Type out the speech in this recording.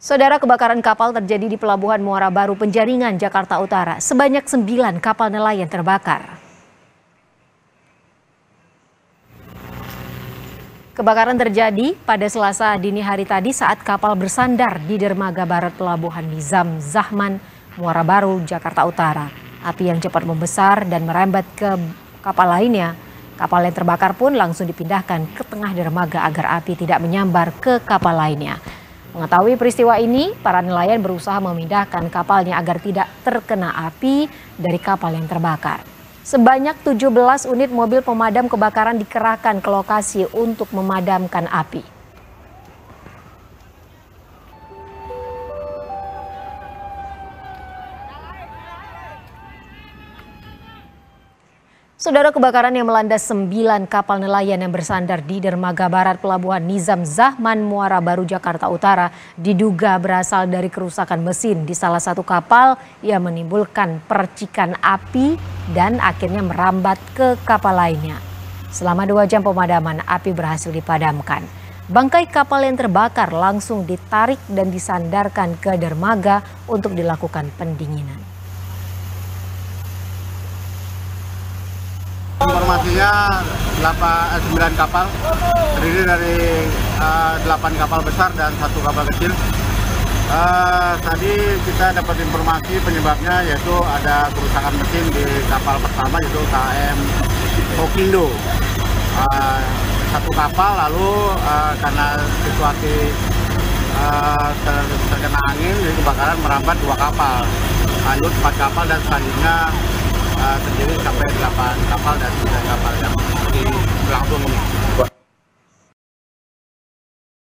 Saudara kebakaran kapal terjadi di Pelabuhan Muara Baru Penjaringan, Jakarta Utara. Sebanyak sembilan kapal nelayan terbakar. Kebakaran terjadi pada Selasa dini hari tadi saat kapal bersandar di dermaga barat Pelabuhan Nizam Zahman, Muara Baru, Jakarta Utara. Api yang cepat membesar dan merembet ke kapal lainnya. Kapal yang terbakar pun langsung dipindahkan ke tengah dermaga agar api tidak menyambar ke kapal lainnya. Mengetahui peristiwa ini, para nelayan berusaha memindahkan kapalnya agar tidak terkena api dari kapal yang terbakar. Sebanyak 17 unit mobil pemadam kebakaran dikerahkan ke lokasi untuk memadamkan api. Saudara kebakaran yang melanda sembilan kapal nelayan yang bersandar di dermaga barat pelabuhan Nizam Zahman Muara Baru Jakarta Utara diduga berasal dari kerusakan mesin di salah satu kapal yang menimbulkan percikan api dan akhirnya merambat ke kapal lainnya. Selama dua jam pemadaman, api berhasil dipadamkan. Bangkai kapal yang terbakar langsung ditarik dan disandarkan ke dermaga untuk dilakukan pendinginan. Informasinya 8, 9 eh, kapal terdiri dari uh, eh, 8 kapal besar dan satu kapal kecil. Uh, tadi kita dapat informasi penyebabnya yaitu ada kerusakan mesin di kapal pertama yaitu KM Hokindo. Uh, satu kapal lalu uh, karena situasi uh, terkena angin jadi kebakaran merambat dua kapal lanjut empat kapal dan selanjutnya uh, terdiri sampai 8 kapal dan 9 kapal yang berlangsung ini.